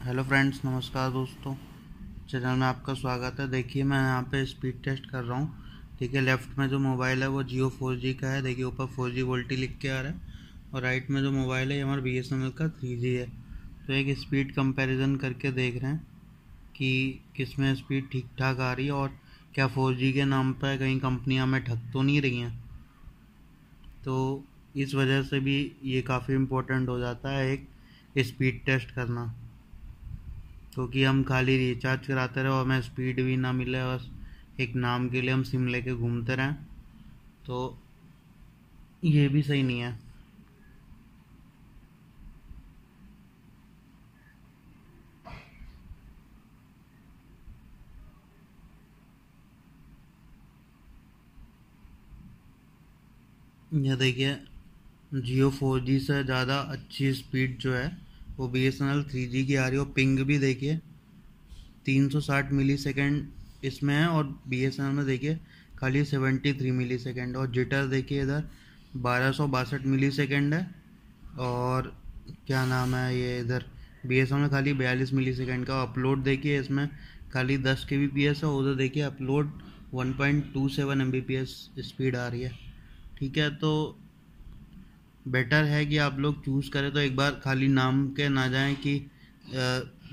Hello friends, नमस्कार दोस्तों। Channel में आपका स्वागत है। देखिए, मैं यहाँ पे स्पीड टेस्ट कर रहा हूँ। ठीक है लेफ़्ट में जो मोबाइल है, वो जियो फोर जी का है। देखिए, ऊपर फोर जी वोल्टी लिख के आ रहा है और राइट में जो मोबाइल है, ये हमारा बी एस एन एल का थ्री जी है। तो एक स्पीड कंपैरिजन करके देख रहे हैं कि किसमें स्पीड ठीक ठाक आ रही है और क्या फोर जी के नाम पर कहीं कंपनियाँ हमें ठग तो नहीं रही हैं? तो इस वजह से भी ये काफ़ी इम्पोर्टेंट हो जाता है एक स्पीड टेस्ट करना। क्योंकि हम खाली रिचार्ज कराते रहे और हमें स्पीड भी ना मिले, बस एक नाम के लिए हम सिम लेके घूमते रहें। तो ये भी सही नहीं है। ये देखिए, जियो फोर जी से ज़्यादा अच्छी स्पीड जो है वो B S N L three G की आ रही है और पिंग भी देखिए, तीन सौ साठ मिली सेकेंड इसमें है और बी एस एन एल में देखिए, खाली सेवेंटी थ्री मिली सेकेंड और जिटर देखिए इधर, बारह मिली सेकेंड है और क्या नाम है ये इधर, बी एस एन में खाली बयालीस मिली सेकेंड का अपलोड देखिए इसमें, खाली दस के बी पी एस है उधर देखिए upload one point two seven M B P S speed आ रही है। ठीक है तो बेटर है कि आप लोग चूज़ करें। तो एक बार खाली नाम के ना जाएँ कि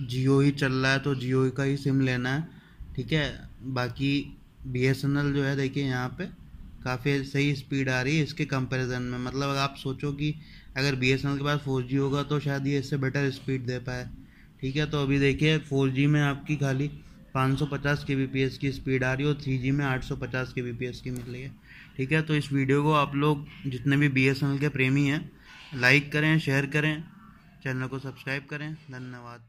जियो ही चल रहा है तो जियो का ही सिम लेना है। ठीक है? बाकी BSNL जो है, देखिए यहाँ पे काफ़ी सही स्पीड आ रही है इसके कंपैरिजन में। मतलब आप सोचो कि अगर BSNL के पास फोर होगा तो शायद ये इससे बेटर स्पीड दे पाए। ठीक है? तो अभी देखिए फोर में आपकी खाली 550 के बीपीएस की स्पीड आ रही है और थ्री में 850 के बीपीएस की मिल रही है। ठीक है तो इस वीडियो को आप लोग जितने भी BSNL के प्रेमी हैं लाइक करें शेयर करें चैनल को सब्सक्राइब करें। धन्यवाद।